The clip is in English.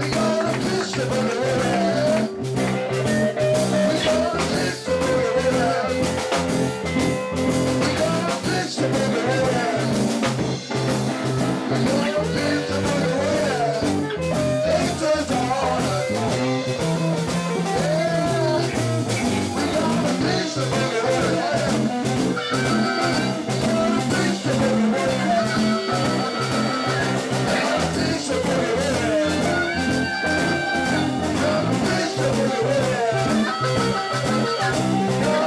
We are invincible. Música